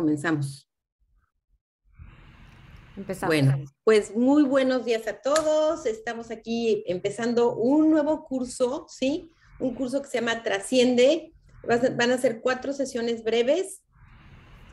Comenzamos. Empezamos. Bueno, pues muy buenos días a todos. Estamos aquí empezando un nuevo curso, ¿sí? Un curso que se llama Trasciende. Van a ser cuatro sesiones breves.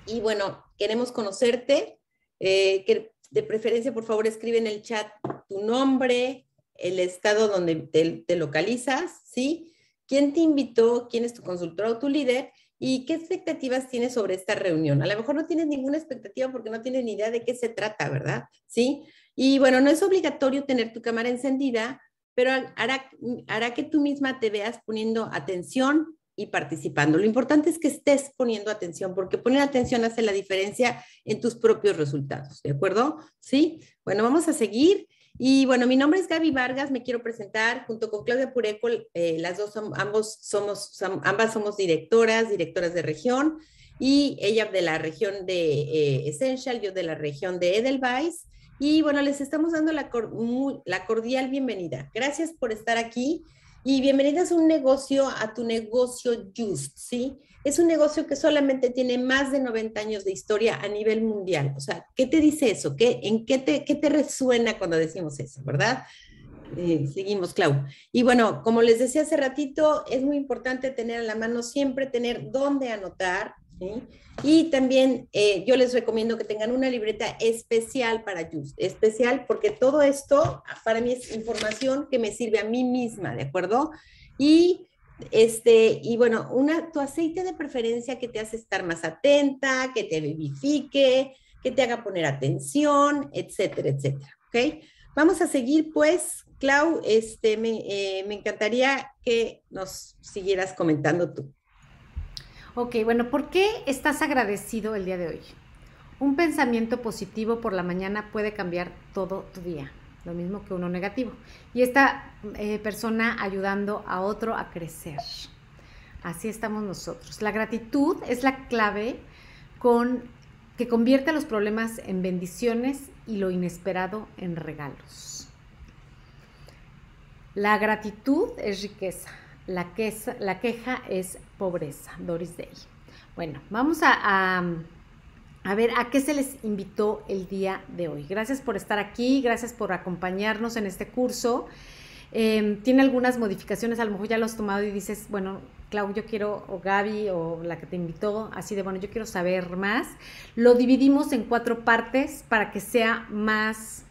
Y bueno, queremos conocerte. Eh, que de preferencia, por favor, escribe en el chat tu nombre, el estado donde te, te localizas, ¿sí? ¿Quién te invitó? ¿Quién es tu consultor o tu líder? ¿Y qué expectativas tienes sobre esta reunión? A lo mejor no tienes ninguna expectativa porque no tienes ni idea de qué se trata, ¿verdad? Sí. Y bueno, no es obligatorio tener tu cámara encendida, pero hará, hará que tú misma te veas poniendo atención y participando. Lo importante es que estés poniendo atención, porque poner atención hace la diferencia en tus propios resultados, ¿de acuerdo? Sí. Bueno, vamos a seguir. Y bueno, mi nombre es Gaby Vargas, me quiero presentar junto con Claudia Pureco, eh, las dos ambos somos, ambas somos directoras, directoras de región, y ella de la región de eh, Essential, yo de la región de Edelweiss. Y bueno, les estamos dando la, la cordial bienvenida. Gracias por estar aquí y bienvenidas a un negocio, a tu negocio Just, ¿sí? Es un negocio que solamente tiene más de 90 años de historia a nivel mundial. O sea, ¿qué te dice eso? ¿Qué, ¿En qué te, qué te resuena cuando decimos eso, verdad? Eh, seguimos, Clau. Y bueno, como les decía hace ratito, es muy importante tener a la mano siempre, tener dónde anotar. ¿sí? Y también eh, yo les recomiendo que tengan una libreta especial para Just, especial porque todo esto para mí es información que me sirve a mí misma, ¿de acuerdo? Y este, y bueno, una, tu aceite de preferencia que te hace estar más atenta, que te vivifique, que te haga poner atención, etcétera, etcétera. ¿Ok? Vamos a seguir, pues, Clau, este, me, eh, me encantaría que nos siguieras comentando tú. Ok, bueno, ¿por qué estás agradecido el día de hoy? Un pensamiento positivo por la mañana puede cambiar todo tu día lo mismo que uno negativo. Y esta eh, persona ayudando a otro a crecer. Así estamos nosotros. La gratitud es la clave con, que convierte los problemas en bendiciones y lo inesperado en regalos. La gratitud es riqueza, la, la queja es pobreza. Doris Day. Bueno, vamos a a ver, ¿a qué se les invitó el día de hoy? Gracias por estar aquí, gracias por acompañarnos en este curso. Em, tiene algunas modificaciones, a lo mejor ya lo has tomado y dices, bueno, Clau, yo quiero, o Gaby, o la que te invitó, así de, bueno, yo quiero saber más. Lo dividimos en cuatro partes para que sea más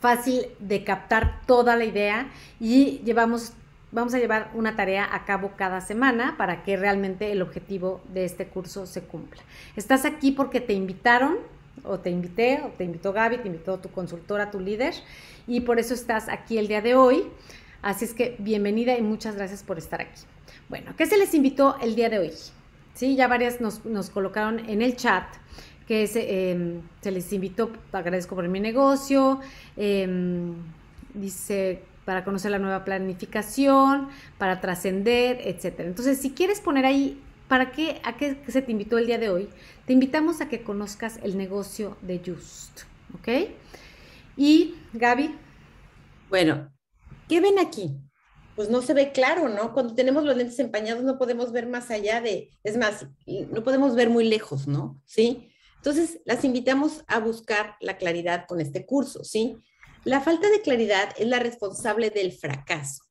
fácil de captar toda la idea y llevamos vamos a llevar una tarea a cabo cada semana para que realmente el objetivo de este curso se cumpla. Estás aquí porque te invitaron o te invité, o te invitó Gaby, te invitó tu consultora, tu líder, y por eso estás aquí el día de hoy. Así es que bienvenida y muchas gracias por estar aquí. Bueno, ¿qué se les invitó el día de hoy? Sí, ya varias nos, colocaron en el chat que se, em, se les invitó, agradezco por mi negocio, em, dice para conocer la nueva planificación, para trascender, etc. Entonces, si quieres poner ahí, ¿para qué, a qué se te invitó el día de hoy? Te invitamos a que conozcas el negocio de Just, ¿ok? Y, Gaby. Bueno, ¿qué ven aquí? Pues no se ve claro, ¿no? Cuando tenemos los lentes empañados no podemos ver más allá de, es más, no podemos ver muy lejos, ¿no? ¿Sí? Entonces, las invitamos a buscar la claridad con este curso, ¿sí? La falta de claridad es la responsable del fracaso,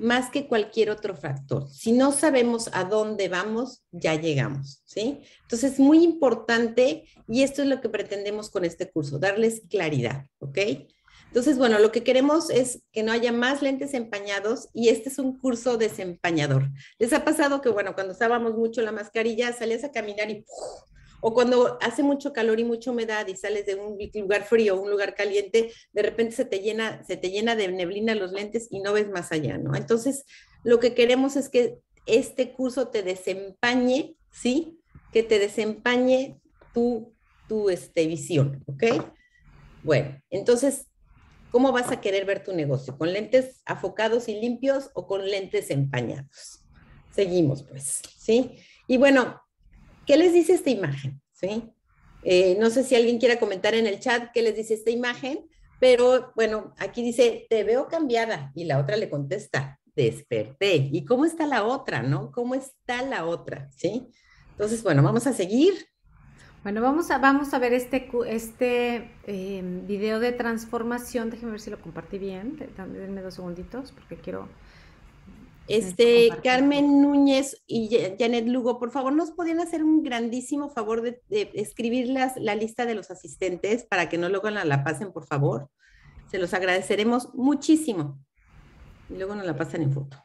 más que cualquier otro factor. Si no sabemos a dónde vamos, ya llegamos, ¿sí? Entonces, es muy importante y esto es lo que pretendemos con este curso, darles claridad, ¿ok? Entonces, bueno, lo que queremos es que no haya más lentes empañados y este es un curso desempañador. ¿Les ha pasado que, bueno, cuando estábamos mucho la mascarilla, salías a caminar y o cuando hace mucho calor y mucha humedad y sales de un lugar frío o un lugar caliente, de repente se te llena, se te llena de neblina los lentes y no ves más allá, ¿no? Entonces, lo que queremos es que este curso te desempañe, ¿sí? Que te desempañe tu, tu este, visión, ¿ok? Bueno, entonces, ¿cómo vas a querer ver tu negocio? ¿Con lentes afocados y limpios o con lentes empañados? Seguimos, pues, ¿sí? Y bueno, ¿Qué les dice esta imagen? ¿Sí? Eh, no sé si alguien quiera comentar en el chat qué les dice esta imagen, pero bueno, aquí dice, te veo cambiada y la otra le contesta, desperté. ¿Y cómo está la otra, no? ¿Cómo está la otra? ¿Sí? Entonces, bueno, vamos a seguir. Bueno, vamos a, vamos a ver este, este em, video de transformación. Déjenme ver si lo compartí bien. Denme dos segunditos porque quiero... Este, Carmen Núñez y Janet Lugo, por favor, ¿nos podrían hacer un grandísimo favor de, escribir la lista de los asistentes para que no luego la, la pasen, por favor? Se los agradeceremos muchísimo. Y luego nos la pasan en foto.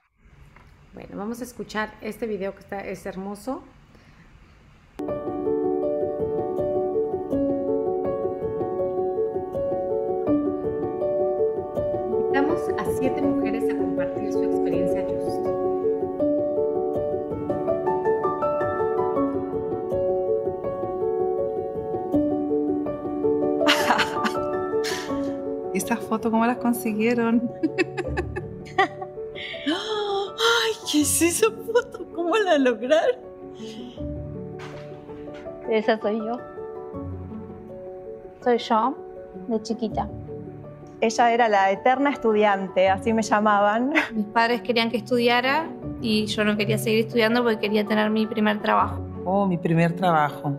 Bueno, vamos a escuchar este video que está, es hermoso. Invitamos a siete mujeres ¿Estas fotos cómo las consiguieron? ¿Qué es esa foto? ¿Cómo la lograron? Esa soy yo. Soy yo, de chiquita. Ella era la eterna estudiante, así me llamaban. Mis padres querían que estudiara y yo no quería seguir estudiando porque quería tener mi primer trabajo. Oh, mi primer trabajo.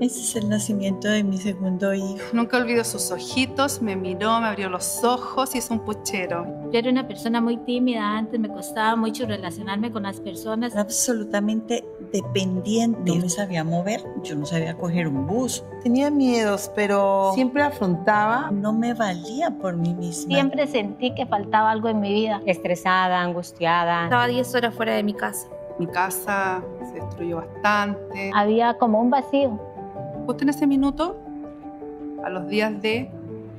Ese es el nacimiento de mi segundo hijo. Nunca olvido sus ojitos, me miró, me abrió los ojos y es un puchero. Yo era una persona muy tímida antes, me costaba mucho relacionarme con las personas. absolutamente dependiente. No me sabía mover, yo no sabía coger un bus. Tenía miedos, pero siempre afrontaba. No me valía por mí misma. Siempre sentí que faltaba algo en mi vida. Estresada, angustiada. Estaba 10 horas fuera de mi casa. Mi casa se destruyó bastante. Había como un vacío justo en ese minuto, a los días de,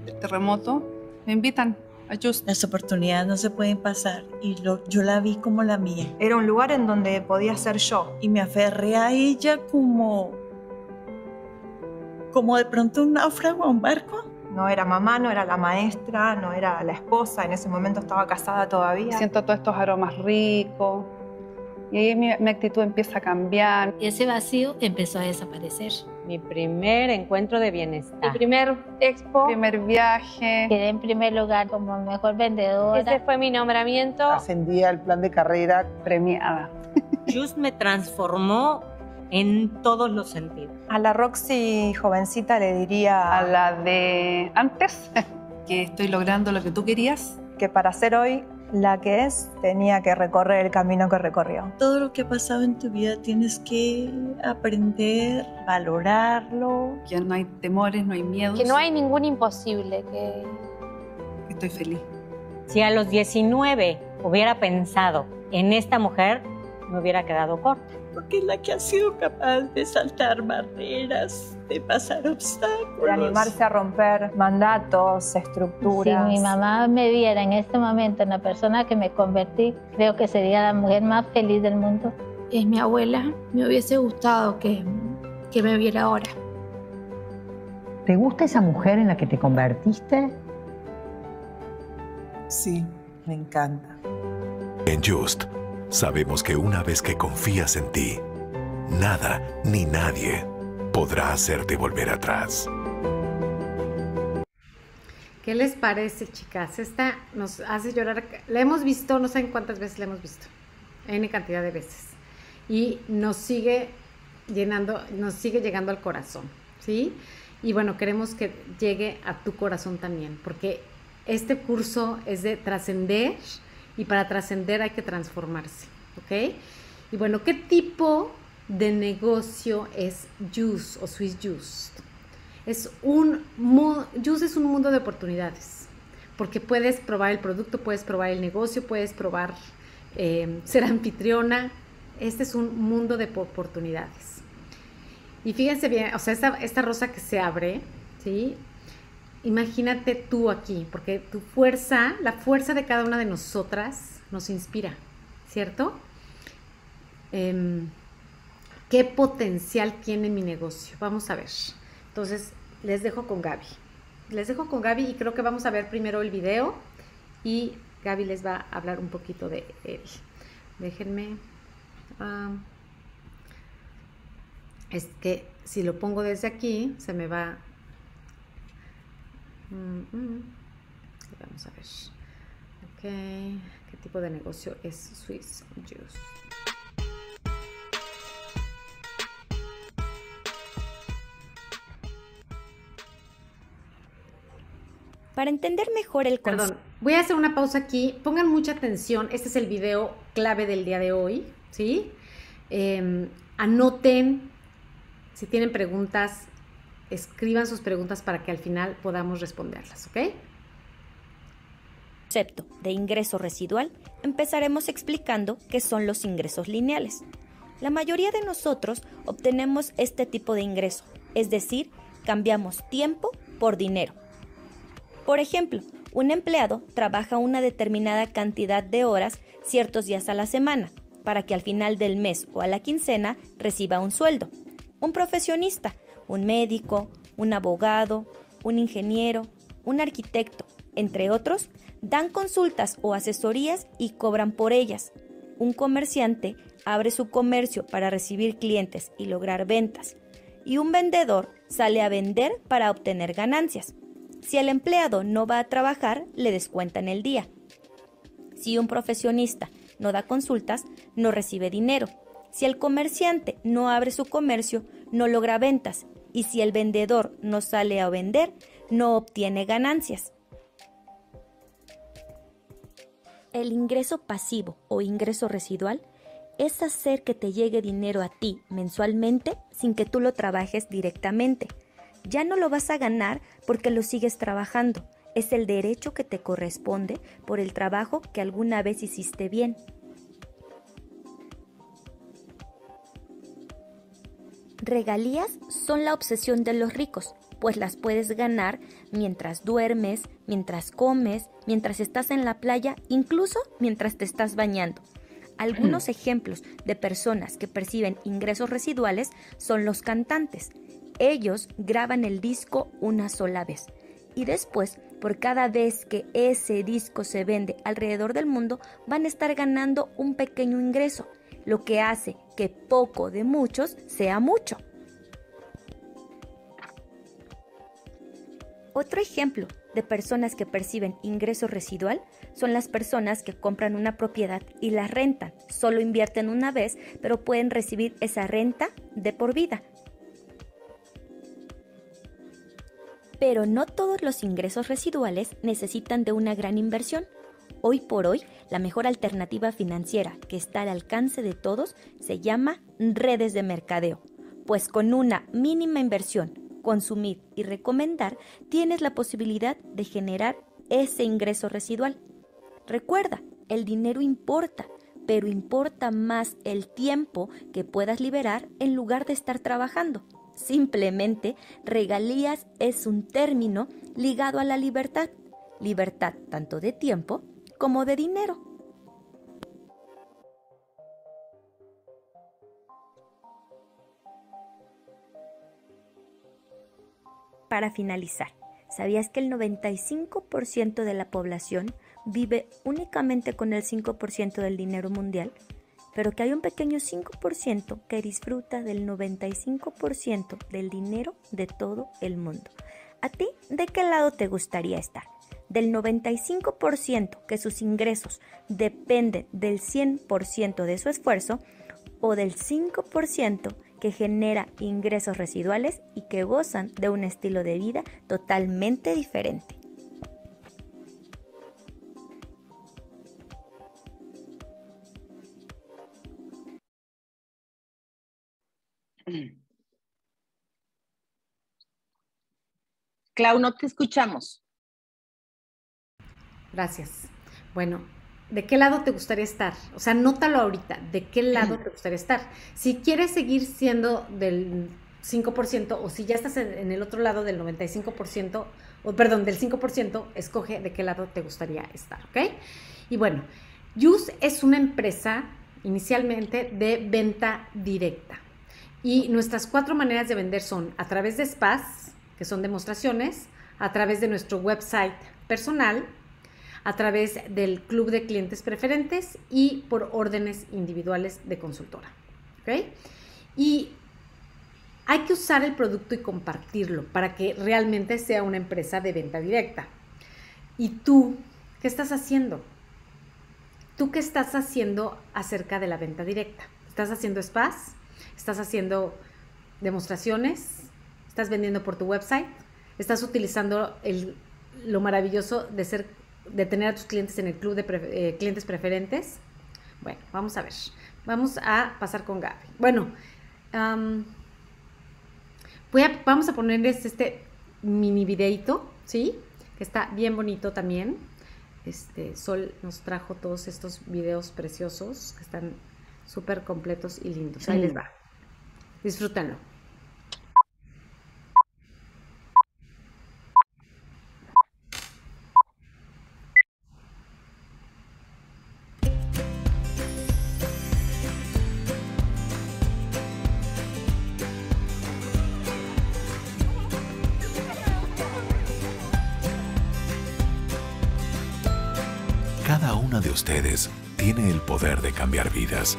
del terremoto, me invitan a Just. Las oportunidades no se pueden pasar y lo, yo la vi como la mía. Era un lugar en donde podía ser yo. Y me aferré a ella como, como de pronto un náufrago a un barco. No era mamá, no era la maestra, no era la esposa, en ese momento estaba casada todavía. Siento todos estos aromas ricos, y ahí mi, actitud empieza a cambiar. Y ese vacío empezó a desaparecer. Mi primer encuentro de bienestar. Mi primer expo. Primer viaje. Quedé en primer lugar como mejor vendedora. Ese fue mi nombramiento. Ascendía al plan de carrera premiada. Just me transformó en todos los sentidos. A la Roxy jovencita le diría... A la de antes, que estoy logrando lo que tú querías. Que para ser hoy la que es tenía que recorrer el camino que recorrió. Todo lo que ha pasado en tu vida tienes que aprender, valorarlo. Ya no hay temores, no hay miedos. Que no hay ningún imposible, que... Estoy feliz. Si a los 19 hubiera pensado en esta mujer, me hubiera quedado corta porque es la que ha sido capaz de saltar barreras, de pasar obstáculos. De animarse a romper mandatos, estructuras. Si mi mamá me viera en este momento en la persona que me convertí, creo que sería la mujer más feliz del mundo. Es mi abuela, me hubiese gustado que, que me viera ahora. ¿Te gusta esa mujer en la que te convertiste? Sí, me encanta. En Just Sabemos que una vez que confías en ti, nada ni nadie podrá hacerte volver atrás. ¿Qué les parece, chicas? Esta nos hace llorar. La hemos visto, no sé cuántas veces la hemos visto. N cantidad de veces. Y nos sigue llenando, nos sigue llegando al corazón, ¿sí? Y bueno, queremos que llegue a tu corazón también, porque este curso es de trascender y para trascender hay que transformarse, ¿ok? Y bueno, ¿qué tipo de negocio es Juice o Swiss Juice? Es un, Juice es un mundo de oportunidades, porque puedes probar el producto, puedes probar el negocio, puedes probar eh, ser anfitriona. Este es un mundo de oportunidades. Y fíjense bien, o sea, esta, esta rosa que se abre, ¿sí? Imagínate tú aquí, porque tu fuerza, la fuerza de cada una de nosotras nos inspira, ¿cierto? Em, ¿Qué potencial tiene mi negocio? Vamos a ver. Entonces, les dejo con Gaby. Les dejo con Gaby y creo que vamos a ver primero el video y Gaby les va a hablar un poquito de él. Déjenme. Ah, es que si lo pongo desde aquí, se me va Vamos a ver. Ok, ¿qué tipo de negocio es Swiss Juice? Para entender mejor el Perdón, voy a hacer una pausa aquí. Pongan mucha atención. Este es el video clave del día de hoy, ¿sí? Em, anoten si tienen preguntas, escriban sus preguntas para que al final podamos responderlas, ¿ok? Concepto de ingreso residual, empezaremos explicando qué son los ingresos lineales. La mayoría de nosotros obtenemos este tipo de ingreso, es decir, cambiamos tiempo por dinero. Por ejemplo, un empleado trabaja una determinada cantidad de horas ciertos días a la semana para que al final del mes o a la quincena reciba un sueldo. Un profesionista, un médico, un abogado, un ingeniero, un arquitecto, entre otros, dan consultas o asesorías y cobran por ellas. Un comerciante abre su comercio para recibir clientes y lograr ventas. Y un vendedor sale a vender para obtener ganancias. Si el empleado no va a trabajar, le descuentan el día. Si un profesionista no da consultas, no recibe dinero. Si el comerciante no abre su comercio, no logra ventas. Y si el vendedor no sale a vender, no obtiene ganancias. El ingreso pasivo o ingreso residual es hacer que te llegue dinero a ti mensualmente sin que tú lo trabajes directamente. Ya no lo vas a ganar porque lo sigues trabajando. Es el derecho que te corresponde por el trabajo que alguna vez hiciste bien. Regalías son la obsesión de los ricos, pues las puedes ganar mientras duermes, mientras comes, mientras estás en la playa, incluso mientras te estás bañando. Algunos ejemplos de personas que perciben ingresos residuales son los cantantes. Ellos graban el disco una sola vez y después, por cada vez que ese disco se vende alrededor del mundo, van a estar ganando un pequeño ingreso, lo que hace que poco de muchos sea mucho. Otro ejemplo de personas que perciben ingreso residual son las personas que compran una propiedad y la rentan. Solo invierten una vez, pero pueden recibir esa renta de por vida. Pero no todos los ingresos residuales necesitan de una gran inversión. Hoy por hoy, la mejor alternativa financiera que está al alcance de todos se llama redes de mercadeo, pues con una mínima inversión consumir y recomendar, tienes la posibilidad de generar ese ingreso residual. Recuerda, el dinero importa, pero importa más el tiempo que puedas liberar en lugar de estar trabajando. Simplemente, regalías es un término ligado a la libertad, libertad tanto de tiempo como de dinero. Para finalizar, ¿sabías que el 95% de la población vive únicamente con el 5% del dinero mundial? Pero que hay un pequeño 5% que disfruta del 95% del dinero de todo el mundo. ¿A ti de qué lado te gustaría estar? ¿Del 95% que sus ingresos dependen del 100% de su esfuerzo o del 5% que genera ingresos residuales y que gozan de un estilo de vida totalmente diferente. Clau, no te escuchamos. Gracias. Bueno, ¿de qué lado te gustaría estar? O sea, nótalo ahorita, ¿de qué lado te gustaría estar? Si quieres seguir siendo del 5% o si ya estás en, el otro lado del 95%, o perdón, del 5%, escoge de qué lado te gustaría estar, ¿ok? Y bueno, Use es una empresa inicialmente de venta directa. Y nuestras cuatro maneras de vender son a través de spas, que son demostraciones, a través de nuestro website personal, a través del club de clientes preferentes y por órdenes individuales de consultora. Y hay que usar el producto y compartirlo para que realmente sea una empresa de venta directa. ¿Y tú qué estás haciendo? ¿Tú qué estás haciendo acerca de la venta directa? ¿Estás haciendo spas? ¿Estás haciendo demostraciones? ¿Estás vendiendo por tu website? ¿Estás utilizando el lo maravilloso de ser, de tener a tus clientes en el club de pre- eh, clientes preferentes. Bueno, vamos a ver. Vamos a pasar con Gaby. Bueno, voy a, vamos a ponerles este mini videito, ¿sí? Que está bien bonito también. Este, Sol nos trajo todos estos videos preciosos que están súper completos y lindos. Ahí les va. Disfrútenlo. Una de ustedes tiene el poder de cambiar vidas.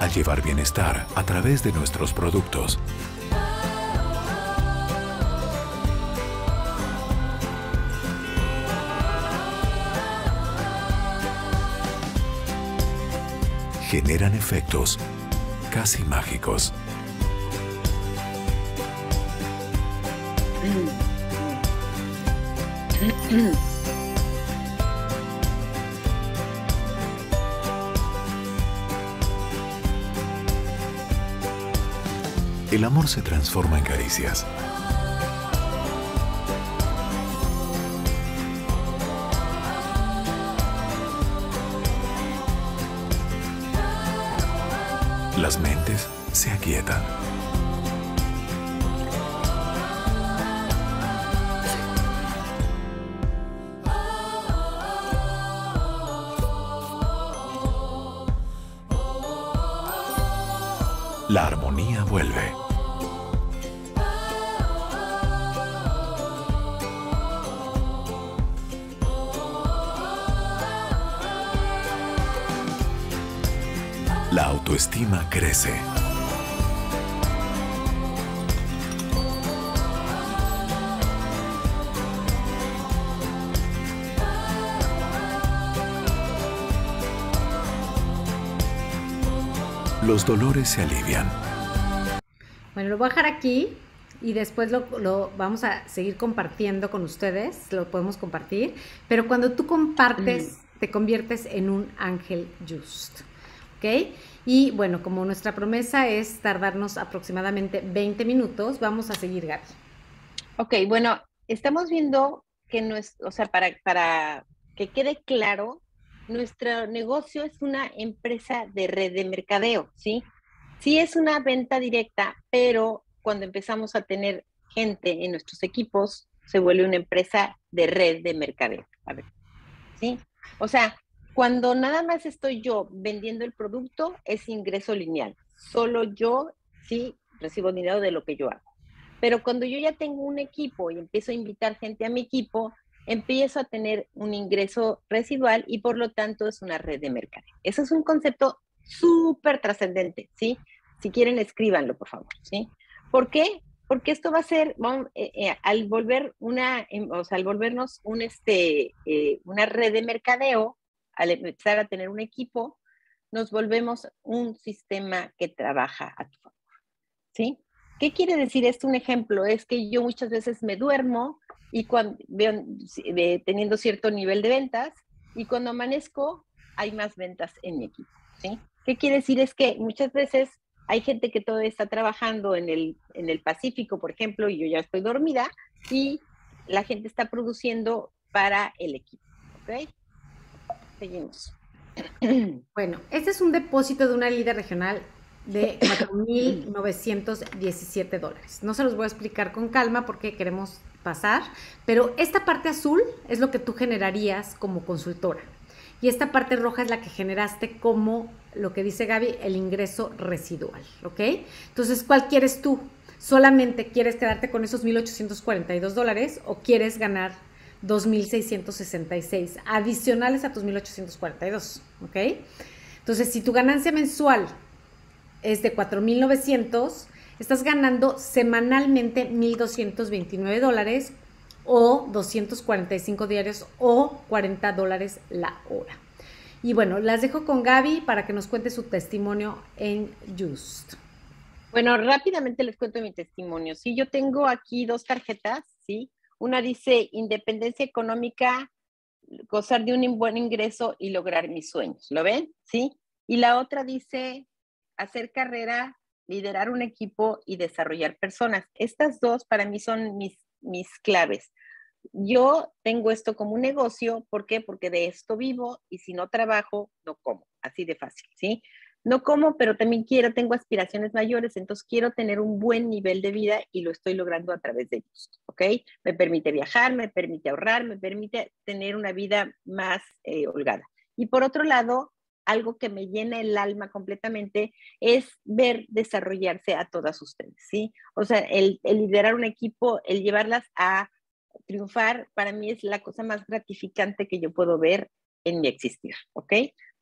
Al llevar bienestar a través de nuestros productos, generan efectos casi mágicos. El amor se transforma en caricias. La armonía vuelve. La autoestima crece. Los dolores se alivian. Bueno, lo voy a dejar aquí y después lo, lo vamos a seguir compartiendo con ustedes, lo podemos compartir, pero cuando tú compartes, te conviertes en un ángel just, ¿ok? Y bueno, como nuestra promesa es tardarnos aproximadamente 20 minutos, vamos a seguir, Gaby. Ok, bueno, estamos viendo que no es, o sea, para, para que quede claro, nuestro negocio es una empresa de red de mercadeo, ¿sí? Sí es una venta directa, pero cuando empezamos a tener gente en nuestros equipos, se vuelve una empresa de red de mercadeo. A ver, ¿sí? O sea, cuando nada más estoy yo vendiendo el producto, es ingreso lineal. Solo yo sí recibo dinero de lo que yo hago. Pero cuando yo ya tengo un equipo y empiezo a invitar gente a mi equipo, empiezo a tener un ingreso residual y por lo tanto es una red de mercadeo. Eso es un concepto súper trascendente, ¿sí? Si quieren, escríbanlo, por favor, ¿sí? ¿Por qué? Porque esto va a ser, eh, eh, al volver una, em, o sea, al volvernos un, este, eh, una red de mercadeo, al empezar a tener un equipo, nos volvemos un sistema que trabaja a tu favor, ¿sí? ¿Qué quiere decir esto? Un ejemplo es que yo muchas veces me duermo y cuando teniendo cierto nivel de ventas y cuando amanezco hay más ventas en mi equipo, ¿sí? ¿Qué quiere decir? Es que muchas veces hay gente que todavía está trabajando en el, en el Pacífico, por ejemplo, y yo ya estoy dormida y la gente está produciendo para el equipo, ¿ok? Seguimos. Bueno, este es un depósito de una líder regional de 4.917 dólares. No se los voy a explicar con calma porque queremos pasar, pero esta parte azul es lo que tú generarías como consultora. Y esta parte roja es la que generaste como lo que dice Gaby, el ingreso residual, ¿ok? Entonces, ¿cuál quieres tú? ¿Solamente quieres quedarte con esos 1.842 dólares o quieres ganar 2.666 adicionales a tus 1.842, ¿ok? Entonces, si tu ganancia mensual es de 4.900, estás ganando semanalmente 1.229 dólares o 245 diarios o 40 dólares la hora. Y bueno, las dejo con Gaby para que nos cuente su testimonio en Just. Bueno, rápidamente les cuento mi testimonio. Sí, yo tengo aquí dos tarjetas, ¿sí? Una dice independencia económica, gozar de un buen ingreso y lograr mis sueños. ¿Lo ven? ¿Sí? Y la otra dice hacer carrera, liderar un equipo y desarrollar personas. Estas dos para mí son mis, mis claves. Yo tengo esto como un negocio, ¿por qué? Porque de esto vivo y si no trabajo, no como, así de fácil, ¿sí? No como, pero también quiero, tengo aspiraciones mayores, entonces quiero tener un buen nivel de vida y lo estoy logrando a través de ellos, ¿ok? Me permite viajar, me permite ahorrar, me permite tener una vida más eh, holgada. Y por otro lado, algo que me llena el alma completamente es ver desarrollarse a todas ustedes, ¿sí? O sea, el, liderar un equipo, el llevarlas a triunfar, para mí es la cosa más gratificante que yo puedo ver en mi existir, ¿ok?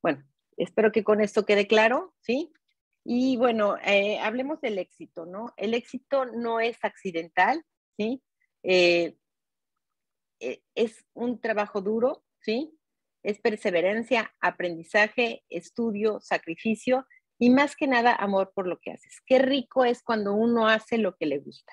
Bueno, Espero que con esto quede claro, ¿sí? Y bueno, eh, hablemos del éxito, ¿no? El éxito no es accidental, ¿sí? Eh, eh, es un trabajo duro, ¿sí? Es perseverancia, aprendizaje, estudio, sacrificio y más que nada amor por lo que haces. Qué rico es cuando uno hace lo que le gusta.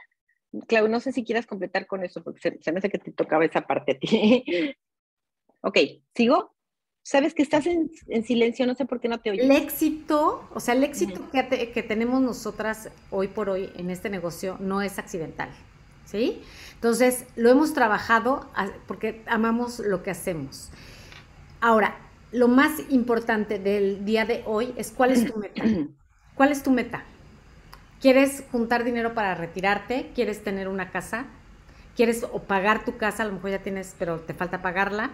Clau, no sé si quieras completar con eso, porque se, se me hace que te tocaba esa parte a ti. ok, ¿sigo? sabes que estás en, silencio, no sé por qué no te oyes. El éxito, o sea, el éxito que, que, tenemos nosotras hoy por hoy en este negocio no es accidental, ¿sí? Entonces, lo hemos trabajado porque amamos lo que hacemos. Ahora, lo más importante del día de hoy es cuál es tu meta. ¿Cuál es tu meta? ¿Quieres juntar dinero para retirarte? ¿Quieres tener una casa? ¿Quieres o pagar tu casa? A lo mejor ya tienes, pero te falta pagarla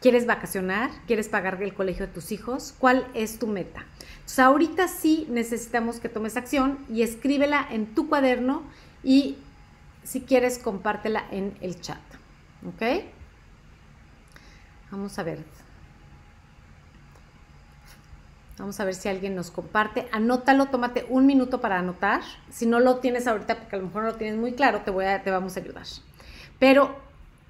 ¿Quieres vacacionar? ¿Quieres pagar el colegio de tus hijos? ¿Cuál es tu meta? Entonces, ahorita sí necesitamos que tomes acción y escríbela en tu cuaderno y si quieres compártela en el chat. ¿Ok? Vamos a ver. Vamos a ver si alguien nos comparte. Anótalo, tómate un minuto para anotar. Si no lo tienes ahorita, porque a lo mejor no lo tienes muy claro, te, voy a, vamos a ayudar. Pero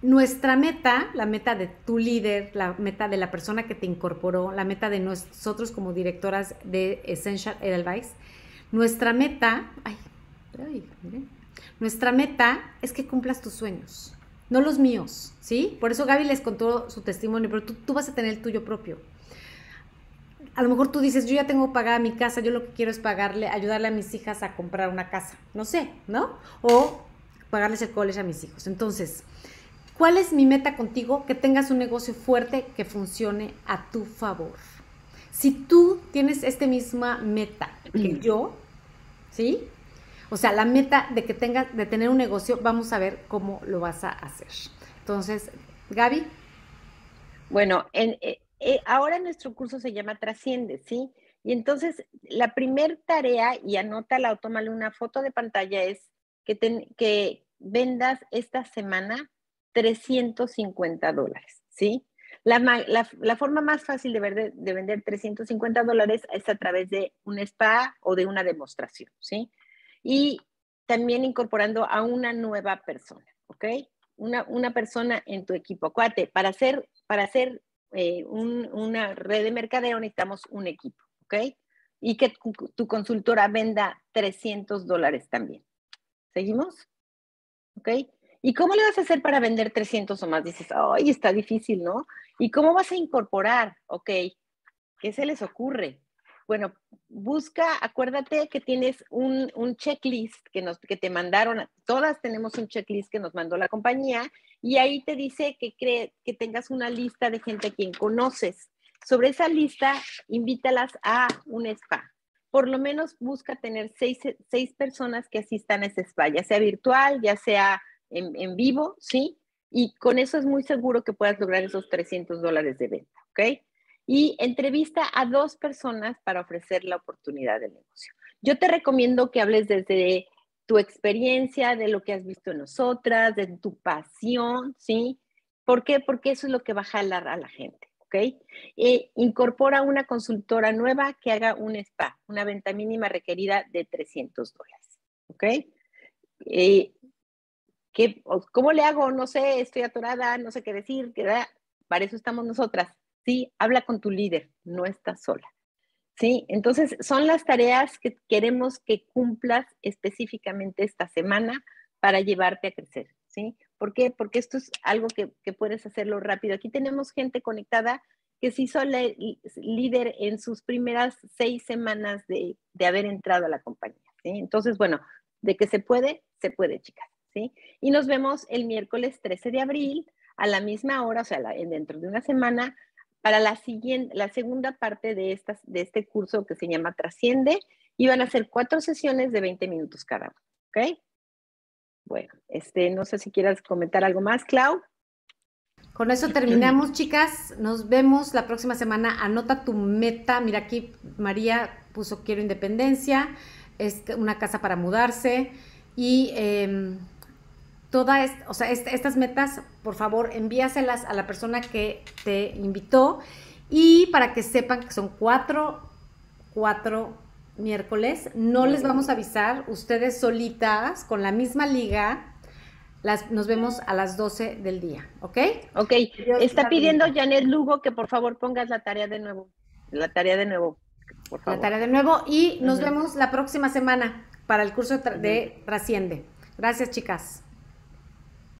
nuestra meta, la meta de tu líder, la meta de la persona que te incorporó, la meta de nosotros como directoras de Essential Edelweiss, nuestra meta, nuestra meta es que cumplas tus sueños, no los míos, ¿sí? Por eso Gaby les contó su testimonio, pero tú, tú vas a tener el tuyo propio. A lo mejor tú dices, yo ya tengo pagada mi casa, yo lo que quiero es pagarle, ayudarle a mis hijas a comprar una casa, no sé, ¿no? O pagarles el college a mis hijos. Entonces, ¿Cuál es mi meta contigo? Que tengas un negocio fuerte que funcione a tu favor. Si tú tienes esta misma meta que yo, ¿sí? O sea, la meta de que tengas, de tener un negocio, vamos a ver cómo lo vas a hacer. Entonces, Gaby. Bueno, en, eh, eh, ahora nuestro curso se llama Trasciende, ¿sí? Y entonces, la primer tarea, y anótala o tómale una foto de pantalla, es que, que vendas esta semana 350 dólares, ¿sí? La, la, forma más fácil de, ver, de, vender 350 dólares es a través de un spa o de una demostración, ¿sí? Y también incorporando a una nueva persona, ¿ok? Una, una persona en tu equipo. Acuérdate, para hacer, para hacer eh, una red de mercadeo necesitamos un equipo, ¿ok? Y que tu, tu consultora venda 300 dólares también. ¿Seguimos? ¿Ok? ¿Y cómo le vas a hacer para vender 300 o más? Dices, ay, está difícil, ¿no? ¿Y cómo vas a incorporar? Ok, ¿qué se les ocurre? Bueno, busca, acuérdate que tienes un, checklist que, nos, que te mandaron, todas tenemos un checklist que nos mandó la compañía y ahí te dice que, cree, que tengas una lista de gente a quien conoces. Sobre esa lista, invítalas a un spa. Por lo menos busca tener seis, seis personas que asistan a ese spa, ya sea virtual, ya sea en, vivo, ¿sí? Y con eso es muy seguro que puedas lograr esos 300 dólares de venta, ¿ok? Y entrevista a dos personas para ofrecer la oportunidad de negocio. Yo te recomiendo que hables desde tu experiencia, de lo que has visto en nosotras, de tu pasión, ¿sí? ¿Por qué? Porque eso es lo que va a jalar a la gente, ¿ok? E incorpora una consultora nueva que haga un spa, una venta mínima requerida de 300 dólares, ¿ok? Eh, ¿Qué, ¿Cómo le hago? No sé, estoy atorada, no sé qué decir. Para eso estamos nosotras. ¿sí? Habla con tu líder, no estás sola. ¿Sí? Entonces, son las tareas que queremos que cumplas específicamente esta semana para llevarte a crecer, ¿sí? ¿Por qué? Porque esto es algo que, puedes hacerlo rápido. Aquí tenemos gente conectada que se hizo líder en sus primeras seis semanas de, haber entrado a la compañía, ¿sí? Entonces, bueno, de que se puede, se puede, chicas, ¿sí? Y nos vemos el miércoles 13 de abril a la misma hora, o sea, dentro de una semana, para la, siguiente, la segunda parte de, estas, de este curso que se llama Trasciende y van a ser cuatro sesiones de 20 minutos cada uno. ¿Ok? Bueno, este, no sé si quieras comentar algo más, Clau. Con eso terminamos, chicas. Nos vemos la próxima semana. Anota tu meta. Mira, aquí María puso quiero independencia, es una casa para mudarse y eh, todas, o sea, estas metas, por favor, envíaselas a la persona que te invitó y para que sepan que son cuatro, cuatro miércoles, no les vamos a avisar, ustedes solitas, con la misma liga, las, nos vemos a las 12 del día, ¿ok? Ok, está pidiendo Janet Lugo que por favor pongas la tarea de nuevo, la tarea de nuevo, por favor. La tarea de nuevo y nos vemos la próxima semana para el curso de Trasciende. Gracias, chicas.